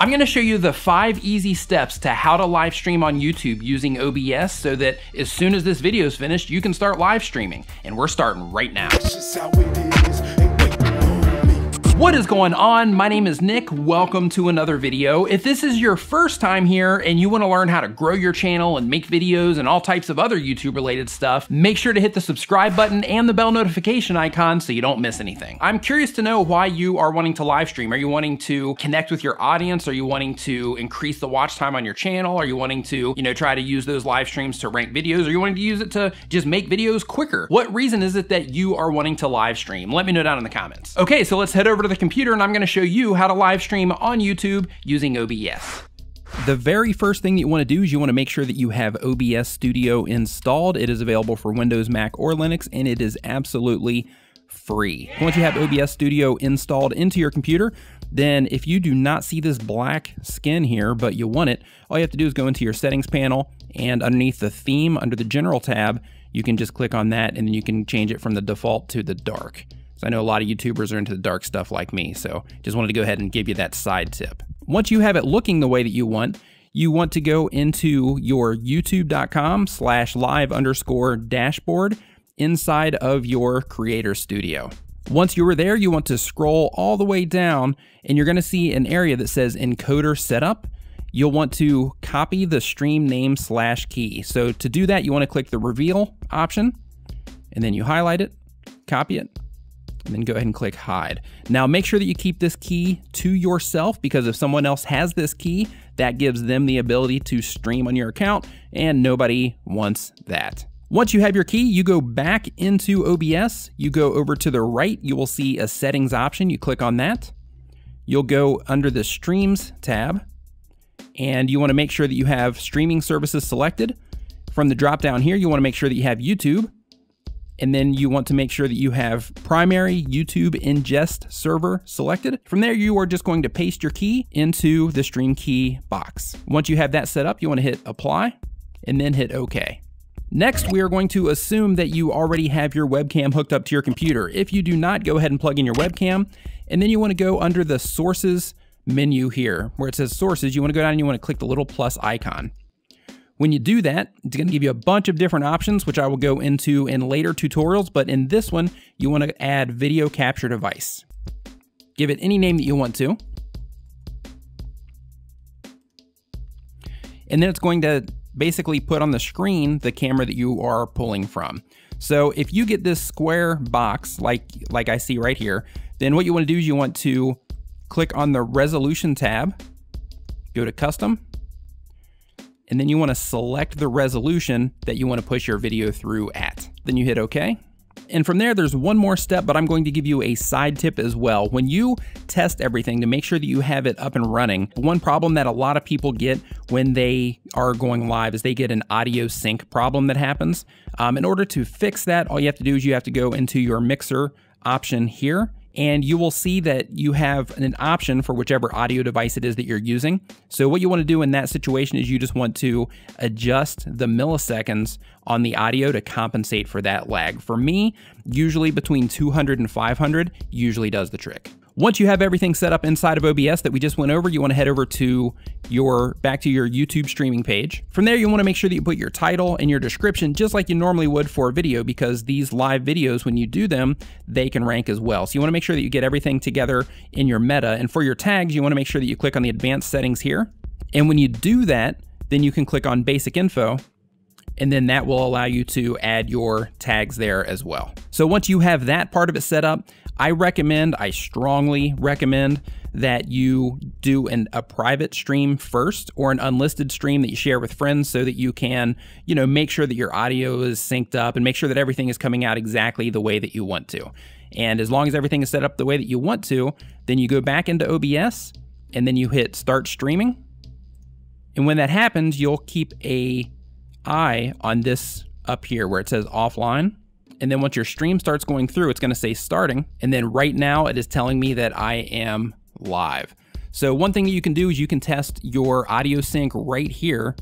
I'm going to show you the five easy steps to how to live stream on YouTube using OBS so that as soon as this video is finished, you can start live streaming. And we're starting right now. What is going on? My name is Nick. Welcome to another video. If this is your first time here and you want to learn how to grow your channel and make videos and all types of other YouTube related stuff, make sure to hit the subscribe button and the bell notification icon so you don't miss anything. I'm curious to know why you are wanting to live stream. Are you wanting to connect with your audience? Are you wanting to increase the watch time on your channel? Are you wanting to, you know, try to use those live streams to rank videos? Are you wanting to use it to just make videos quicker? What reason is it that you are wanting to live stream? Let me know down in the comments. Okay, so let's head over to the computer and I'm gonna show you how to live stream on YouTube using OBS. The very first thing that you want to do is you want to make sure that you have OBS Studio installed. It is available for Windows, Mac, or Linux, and it is absolutely free. Once you have OBS Studio installed into your computer, then if you do not see this black skin here, but you want it, all you have to do is go into your settings panel and underneath the theme under the general tab, you can just click on that and then you can change it from the default to the dark. So I know a lot of YouTubers are into the dark stuff like me, so just wanted to go ahead and give you that side tip. Once you have it looking the way that you want, you want to go into your youtube.com slash live underscore dashboard inside of your creator studio. Once you are there, you want to scroll all the way down and you're going to see an area that says encoder setup. You'll want to copy the stream name slash key. So to do that, you want to click the reveal option and then you highlight it, copy it, and then go ahead and click hide. Now make sure that you keep this key to yourself because if someone else has this key, that gives them the ability to stream on your account and nobody wants that. Once you have your key, you go back into OBS, you go over to the right, you will see a settings option, you click on that. You'll go under the streams tab and you wanna make sure that you have streaming services selected. From the drop down here, you wanna make sure that you have YouTube and then you want to make sure that you have primary YouTube ingest server selected. From there, you are just going to paste your key into the stream key box. Once you have that set up, you want to hit apply and then hit OK. Next, we are going to assume that you already have your webcam hooked up to your computer. If you do not, go ahead and plug in your webcam, and then you want to go under the sources menu here, where it says sources, you want to go down and you want to click the little plus icon. When you do that, it's going to give you a bunch of different options, which I will go into in later tutorials. But in this one, you want to add video capture device. Give it any name that you want to. And then it's going to basically put on the screen the camera that you are pulling from. So if you get this square box like, like I see right here, then what you want to do is you want to click on the resolution tab, go to custom, and then you want to select the resolution that you want to push your video through at. Then you hit OK. And from there, there's one more step, but I'm going to give you a side tip as well. When you test everything to make sure that you have it up and running, one problem that a lot of people get when they are going live is they get an audio sync problem that happens. Um, in order to fix that, all you have to do is you have to go into your mixer option here and you will see that you have an option for whichever audio device it is that you're using. So what you want to do in that situation is you just want to adjust the milliseconds on the audio to compensate for that lag. For me, usually between 200 and 500 usually does the trick. Once you have everything set up inside of OBS that we just went over, you want to head over to your back to your YouTube streaming page. From there, you want to make sure that you put your title and your description just like you normally would for a video because these live videos, when you do them, they can rank as well. So you want to make sure that you get everything together in your meta. And for your tags, you want to make sure that you click on the advanced settings here. And when you do that, then you can click on basic info and then that will allow you to add your tags there as well. So once you have that part of it set up, I recommend, I strongly recommend that you do an, a private stream first or an unlisted stream that you share with friends so that you can, you know, make sure that your audio is synced up and make sure that everything is coming out exactly the way that you want to. And as long as everything is set up the way that you want to, then you go back into OBS and then you hit start streaming. And when that happens, you'll keep a eye on this up here where it says offline and then once your stream starts going through, it's going to say starting. And then right now it is telling me that I am live. So one thing that you can do is you can test your audio sync right here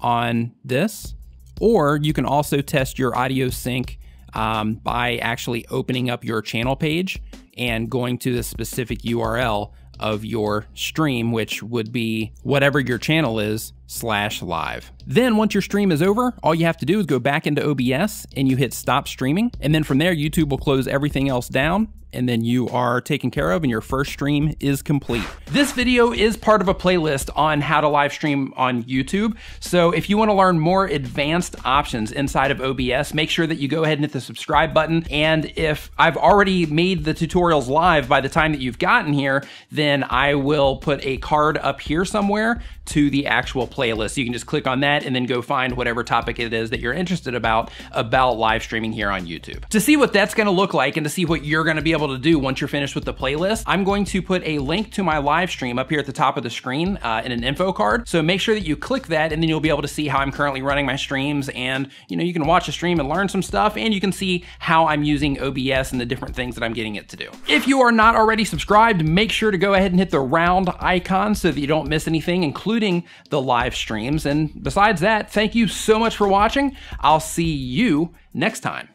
on this, or you can also test your audio sync um, by actually opening up your channel page and going to the specific URL of your stream, which would be whatever your channel is slash live. Then once your stream is over, all you have to do is go back into OBS and you hit stop streaming. And then from there, YouTube will close everything else down and then you are taken care of and your first stream is complete. This video is part of a playlist on how to live stream on YouTube. So if you wanna learn more advanced options inside of OBS, make sure that you go ahead and hit the subscribe button. And if I've already made the tutorials live by the time that you've gotten here, then I will put a card up here somewhere to the actual playlist. You can just click on that and then go find whatever topic it is that you're interested about about live streaming here on YouTube. To see what that's gonna look like and to see what you're gonna be able able to do once you're finished with the playlist, I'm going to put a link to my live stream up here at the top of the screen uh, in an info card. So make sure that you click that and then you'll be able to see how I'm currently running my streams and you know, you can watch a stream and learn some stuff and you can see how I'm using OBS and the different things that I'm getting it to do. If you are not already subscribed, make sure to go ahead and hit the round icon so that you don't miss anything, including the live streams. And besides that, thank you so much for watching. I'll see you next time.